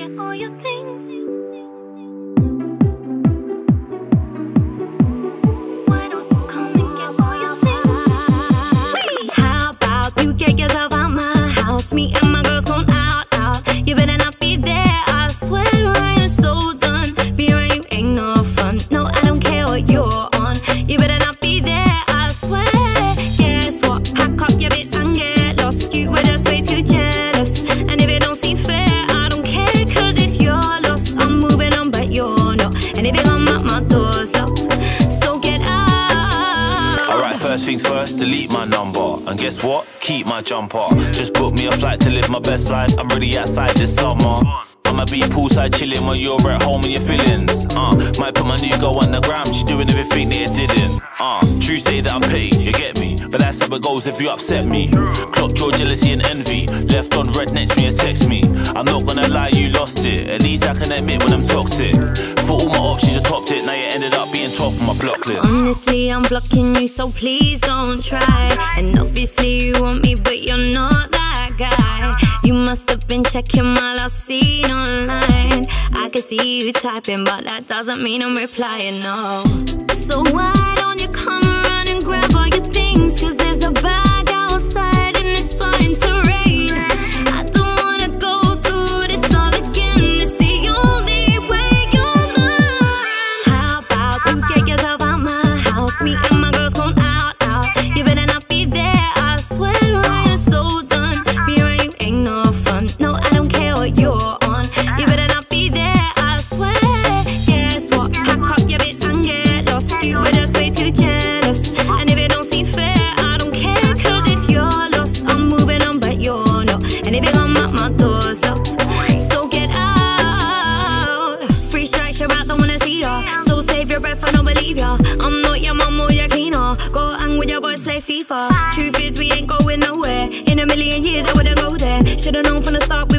get all your things. And my. So get out. Alright, first things first, delete my number. And guess what? Keep my jumper. Just book me a flight to live my best life. I'm ready outside this summer. I'ma be poolside chilling while you're at home in your feelings. Uh, might put my new girl on the gram. She doing everything that you didn't. Uh, true say that I'm petty, you get me. But that's how it goes if you upset me. Clock your jealousy and envy. Left on read next me, and text me. I'm not gonna lie, you lost it. At least I can admit when I'm toxic. For all my options, you topped it. Now you ended up being top of my block list. Honestly, I'm blocking you, so please don't try. And obviously, you want me, but you're must have been checking my last seen online. I can see you typing, but that doesn't mean I'm replying, no. So why don't you come around and grab all your play FIFA. Truth is, we ain't going nowhere. In a million years, I wouldn't go there. Should've known from the start we